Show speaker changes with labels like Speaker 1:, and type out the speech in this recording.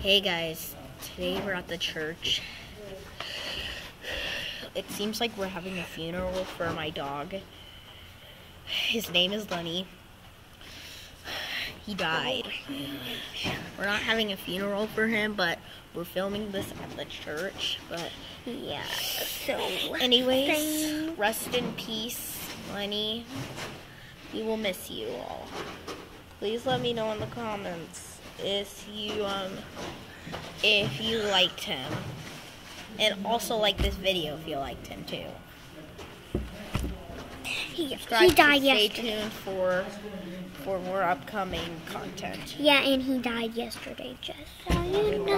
Speaker 1: Hey guys, today we're at the church. It seems like we're having a funeral for my dog. His name is Lenny. He died. We're not having a funeral for him, but we're filming this at the church. But
Speaker 2: Yeah, so.
Speaker 1: anyways, rest in peace, Lenny. We will miss you all. Please let me know in the comments if you um if you liked him. And also like this video if you liked him too.
Speaker 2: He, he died
Speaker 1: stay
Speaker 2: yesterday.
Speaker 1: tuned for for more upcoming content.
Speaker 2: Yeah, and he died yesterday, just so you know.